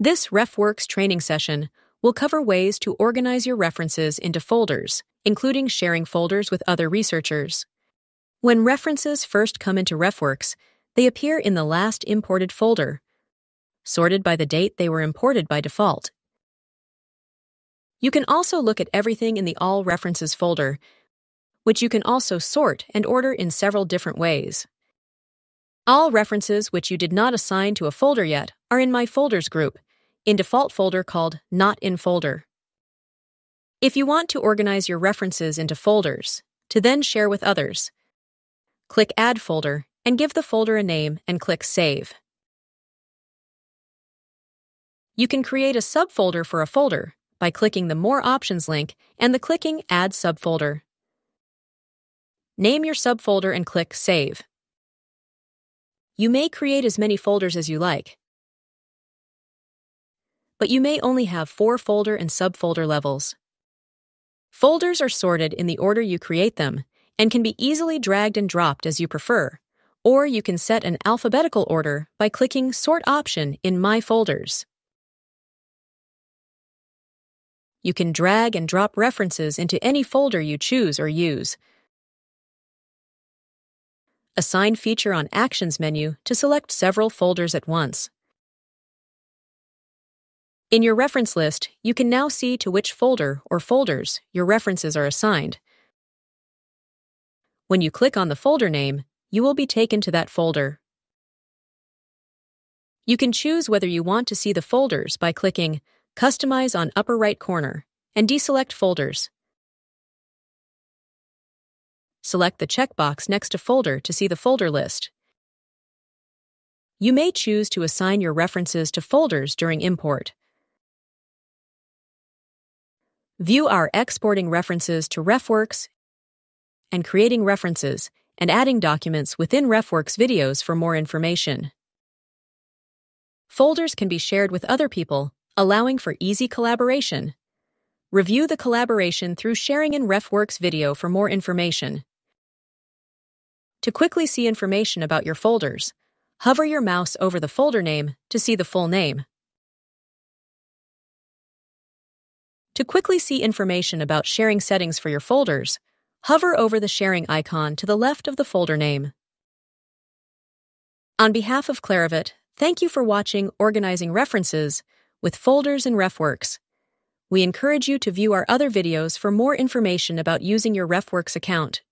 This RefWorks training session will cover ways to organize your references into folders, including sharing folders with other researchers. When references first come into RefWorks, they appear in the last imported folder, sorted by the date they were imported by default. You can also look at everything in the All References folder, which you can also sort and order in several different ways. All references which you did not assign to a folder yet are in My Folders group, in default folder called Not in Folder. If you want to organize your references into folders, to then share with others, click Add Folder and give the folder a name and click Save. You can create a subfolder for a folder by clicking the More Options link and the clicking Add Subfolder. Name your subfolder and click Save. You may create as many folders as you like, but you may only have four folder and subfolder levels. Folders are sorted in the order you create them and can be easily dragged and dropped as you prefer, or you can set an alphabetical order by clicking Sort option in My Folders. You can drag and drop references into any folder you choose or use. Assign feature on Actions menu to select several folders at once. In your reference list, you can now see to which folder or folders your references are assigned. When you click on the folder name, you will be taken to that folder. You can choose whether you want to see the folders by clicking Customize on upper right corner, and deselect Folders. Select the checkbox next to Folder to see the folder list. You may choose to assign your references to folders during import. View our exporting references to RefWorks and creating references and adding documents within RefWorks videos for more information. Folders can be shared with other people allowing for easy collaboration. Review the collaboration through sharing in RefWorks video for more information. To quickly see information about your folders, hover your mouse over the folder name to see the full name. To quickly see information about sharing settings for your folders, hover over the sharing icon to the left of the folder name. On behalf of Clarivate, thank you for watching Organizing References with folders and RefWorks. We encourage you to view our other videos for more information about using your RefWorks account.